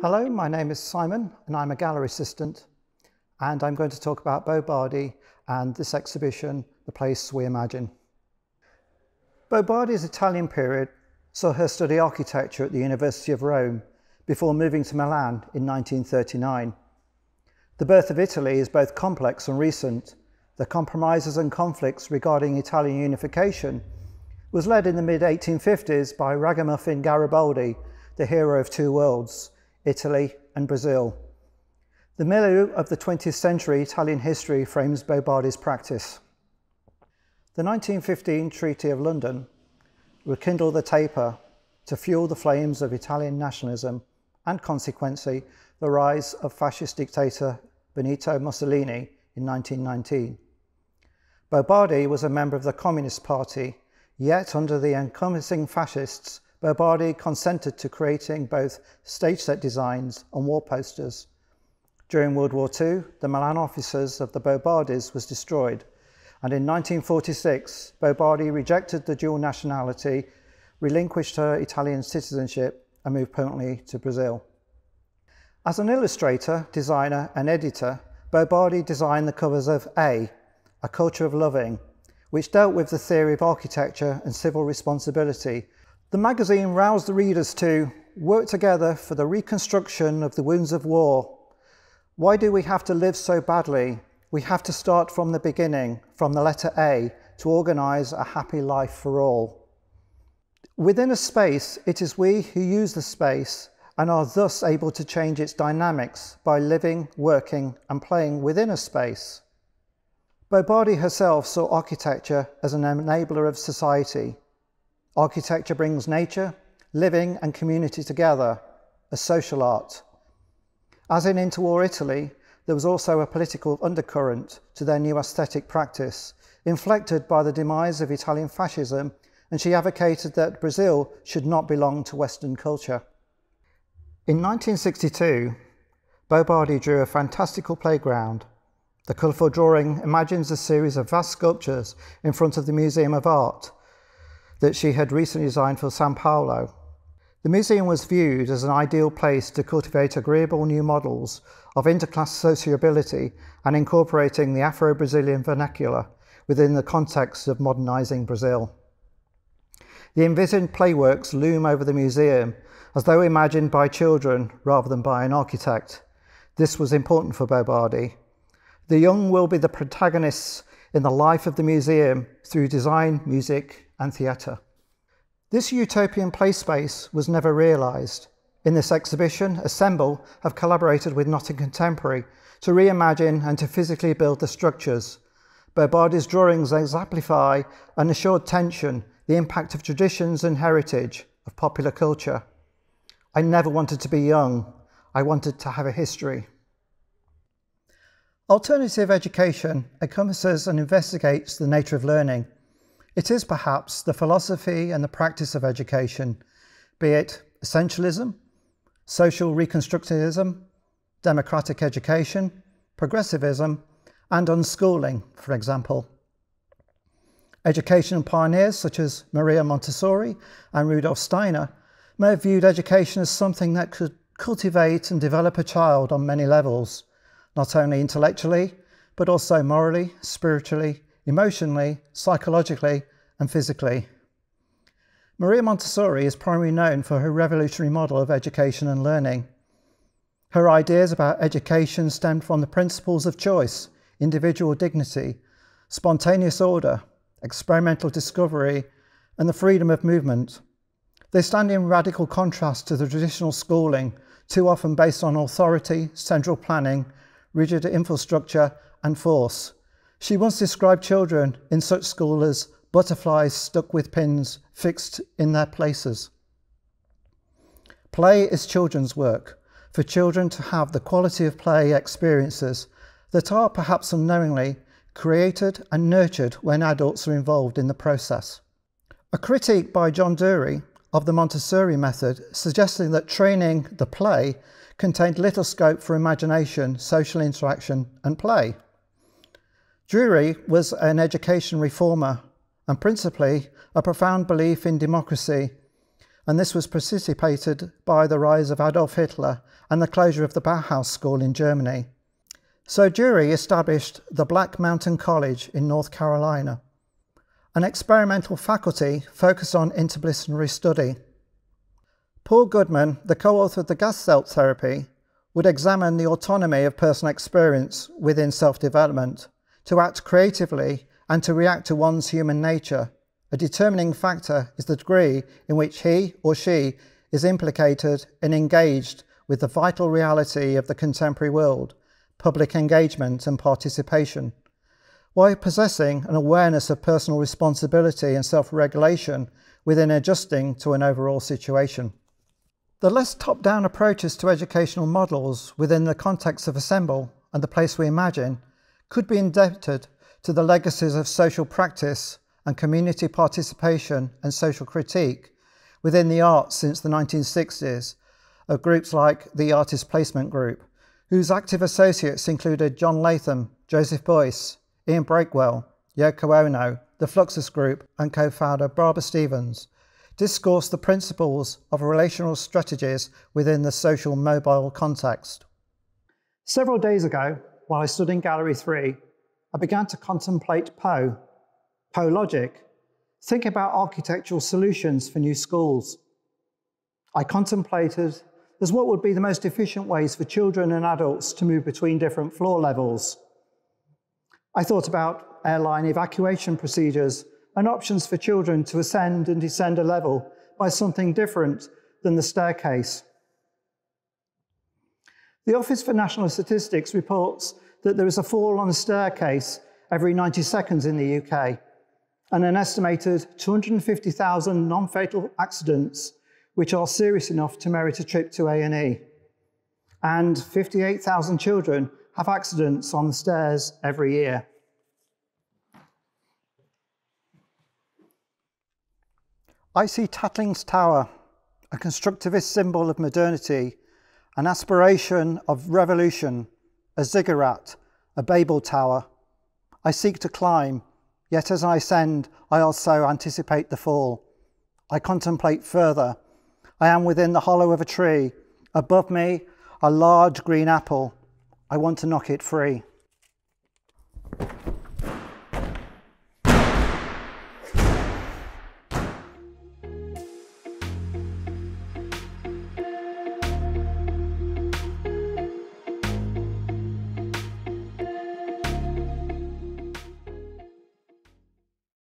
Hello, my name is Simon and I'm a gallery assistant and I'm going to talk about Bo Bardi and this exhibition, The Place We Imagine. Bo Bardi's Italian period saw her study architecture at the University of Rome before moving to Milan in 1939. The birth of Italy is both complex and recent. The compromises and conflicts regarding Italian unification was led in the mid-1850s by ragamuffin Garibaldi, the hero of two worlds, Italy and Brazil. The milieu of the 20th century Italian history frames Bo Bardi's practice. The 1915 Treaty of London rekindled the taper to fuel the flames of Italian nationalism and consequently the rise of fascist dictator Benito Mussolini in 1919. Bo Bardi was a member of the Communist Party, yet under the encompassing fascists, Bo Bardi consented to creating both stage set designs and wall posters. During World War II, the Milan offices of the Bo Bardis was destroyed, and in 1946, Bo Bardi rejected the dual nationality, relinquished her Italian citizenship, and moved permanently to Brazil. As an illustrator, designer, and editor, Bo Bardi designed the covers of A, A Culture of Loving, which dealt with the theory of architecture and civil responsibility the magazine roused the readers to work together for the reconstruction of the wounds of war. Why do we have to live so badly? We have to start from the beginning, from the letter A, to organise a happy life for all. Within a space, it is we who use the space and are thus able to change its dynamics by living, working and playing within a space. Bo Bardi herself saw architecture as an enabler of society, Architecture brings nature, living and community together, a social art. As in interwar Italy, there was also a political undercurrent to their new aesthetic practice, inflected by the demise of Italian fascism, and she advocated that Brazil should not belong to Western culture. In 1962, Bo Bardi drew a fantastical playground. The colourful drawing imagines a series of vast sculptures in front of the Museum of Art, that she had recently designed for Sao Paulo. The museum was viewed as an ideal place to cultivate agreeable new models of interclass sociability and incorporating the Afro-Brazilian vernacular within the context of modernising Brazil. The envisioned playworks loom over the museum as though imagined by children rather than by an architect. This was important for Bo Bardi. The young will be the protagonists in the life of the museum through design, music and theatre. This utopian play space was never realised. In this exhibition, Assemble have collaborated with Nottingham Contemporary to reimagine and to physically build the structures. Bo Bardi's drawings exemplify an assured tension, the impact of traditions and heritage of popular culture. I never wanted to be young. I wanted to have a history. Alternative education encompasses and investigates the nature of learning. It is perhaps the philosophy and the practice of education, be it essentialism, social reconstructivism, democratic education, progressivism, and unschooling, for example. Education pioneers such as Maria Montessori and Rudolf Steiner may have viewed education as something that could cultivate and develop a child on many levels not only intellectually, but also morally, spiritually, emotionally, psychologically, and physically. Maria Montessori is primarily known for her revolutionary model of education and learning. Her ideas about education stemmed from the principles of choice, individual dignity, spontaneous order, experimental discovery, and the freedom of movement. They stand in radical contrast to the traditional schooling, too often based on authority, central planning, rigid infrastructure, and force. She once described children in such school as butterflies stuck with pins fixed in their places. Play is children's work, for children to have the quality of play experiences that are perhaps unknowingly created and nurtured when adults are involved in the process. A critique by John Dewey of the Montessori method suggesting that training the play contained little scope for imagination, social interaction and play. Dewey was an education reformer and principally a profound belief in democracy and this was precipitated by the rise of Adolf Hitler and the closure of the Bauhaus School in Germany. So Dewey established the Black Mountain College in North Carolina, an experimental faculty focused on interdisciplinary study. Paul Goodman, the co-author of the Gestalt therapy, would examine the autonomy of personal experience within self-development to act creatively and to react to one's human nature. A determining factor is the degree in which he or she is implicated and engaged with the vital reality of the contemporary world, public engagement and participation, while possessing an awareness of personal responsibility and self-regulation within adjusting to an overall situation. The less top-down approaches to educational models within the context of Assemble and the place we imagine could be indebted to the legacies of social practice and community participation and social critique within the arts since the 1960s of groups like the Artist Placement Group, whose active associates included John Latham, Joseph Beuys, Ian Breakwell, Yoko Ono, the Fluxus Group and co-founder Barbara Steveni, discourse the principles of relational strategies within the social mobile context. Several days ago, while I stood in Gallery 3, I began to contemplate Poe, Poe logic, think about architectural solutions for new schools. I contemplated as what would be the most efficient ways for children and adults to move between different floor levels. I thought about airline evacuation procedures and options for children to ascend and descend a level by something different than the staircase. The Office for National Statistics reports that there is a fall on a staircase every 90 seconds in the UK, and an estimated 250,000 non-fatal accidents which are serious enough to merit a trip to A&E. And 58,000 children have accidents on the stairs every year. I see Tatlin's Tower, a constructivist symbol of modernity, an aspiration of revolution, a ziggurat, a Babel tower. I seek to climb, yet as I ascend, I also anticipate the fall. I contemplate further, I am within the hollow of a tree. Above me, a large green apple. I want to knock it free.